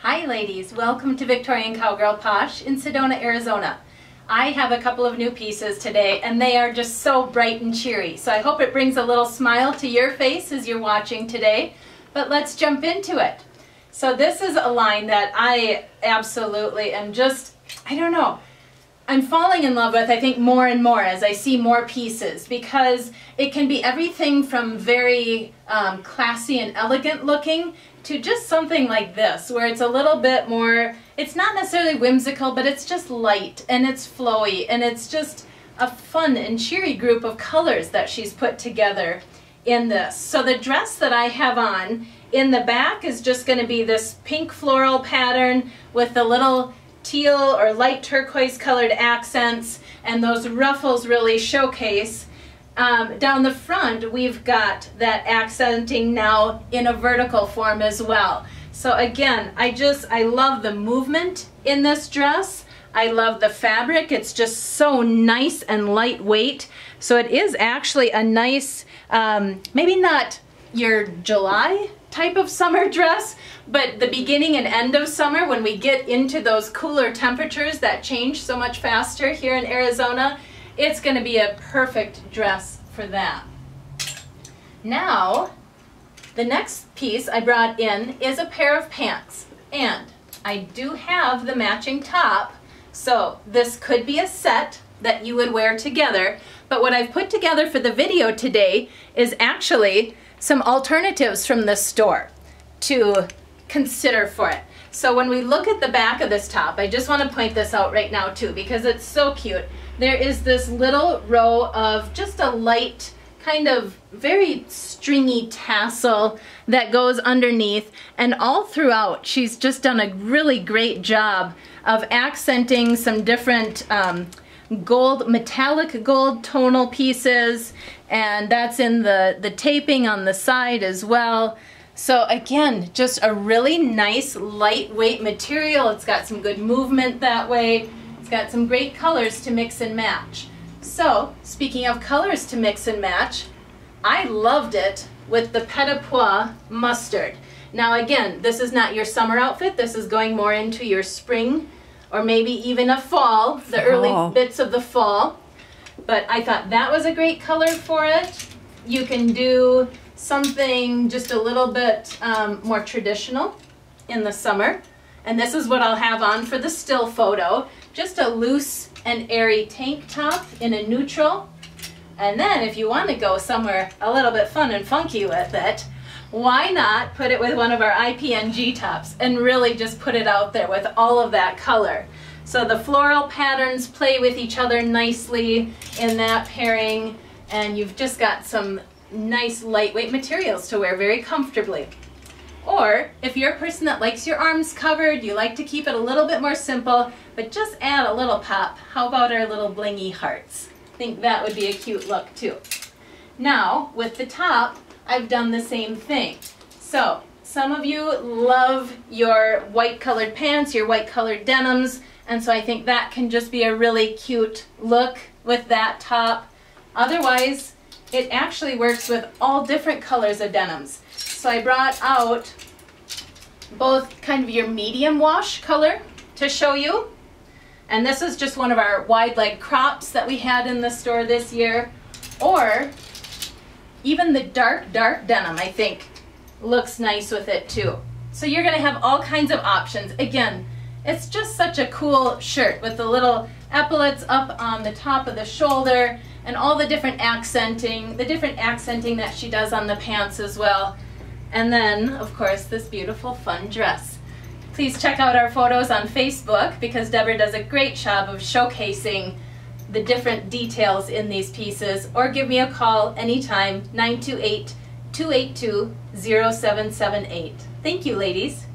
Hi ladies, welcome to Victorian Cowgirl Posh in Sedona, Arizona. I have a couple of new pieces today and they are just so bright and cheery. So I hope it brings a little smile to your face as you're watching today. But let's jump into it. So this is a line that I absolutely am just, I don't know, I'm falling in love with, I think, more and more as I see more pieces because it can be everything from very um, classy and elegant looking to just something like this where it's a little bit more, it's not necessarily whimsical, but it's just light and it's flowy and it's just a fun and cheery group of colors that she's put together in this. So the dress that I have on in the back is just going to be this pink floral pattern with the little teal or light turquoise colored accents and those ruffles really showcase. Um, down the front we've got that accenting now in a vertical form as well. So again, I just, I love the movement in this dress. I love the fabric. It's just so nice and lightweight. So it is actually a nice, um, maybe not your July type of summer dress, but the beginning and end of summer when we get into those cooler temperatures that change so much faster here in Arizona, it's going to be a perfect dress for that. Now, the next piece I brought in is a pair of pants. And I do have the matching top, so this could be a set that you would wear together. But what I've put together for the video today is actually some alternatives from the store to consider for it. So when we look at the back of this top, I just want to point this out right now too because it's so cute. There is this little row of just a light kind of very stringy tassel that goes underneath and all throughout she's just done a really great job of accenting some different um, gold, metallic gold tonal pieces, and that's in the, the taping on the side as well. So again, just a really nice lightweight material. It's got some good movement that way. It's got some great colors to mix and match. So, speaking of colors to mix and match, I loved it with the Petit-Pois mustard. Now again, this is not your summer outfit. This is going more into your spring or maybe even a fall, the early bits of the fall. But I thought that was a great color for it. You can do something just a little bit um, more traditional in the summer. And this is what I'll have on for the still photo. Just a loose and airy tank top in a neutral. And then if you want to go somewhere a little bit fun and funky with it, why not put it with one of our IPNG tops and really just put it out there with all of that color. So the floral patterns play with each other nicely in that pairing and you've just got some nice lightweight materials to wear very comfortably. Or if you're a person that likes your arms covered, you like to keep it a little bit more simple, but just add a little pop. How about our little blingy hearts? I think that would be a cute look too. Now, with the top, I've done the same thing. So, some of you love your white colored pants, your white colored denims, and so I think that can just be a really cute look with that top. Otherwise, it actually works with all different colors of denims. So I brought out both kind of your medium wash color to show you. And this is just one of our wide leg crops that we had in the store this year. Or even the dark, dark denim, I think, looks nice with it too. So you're gonna have all kinds of options. Again, it's just such a cool shirt with the little epaulets up on the top of the shoulder and all the different accenting, the different accenting that she does on the pants as well. And then, of course, this beautiful fun dress. Please check out our photos on Facebook because Deborah does a great job of showcasing the different details in these pieces or give me a call anytime 928 282 0778. Thank you ladies.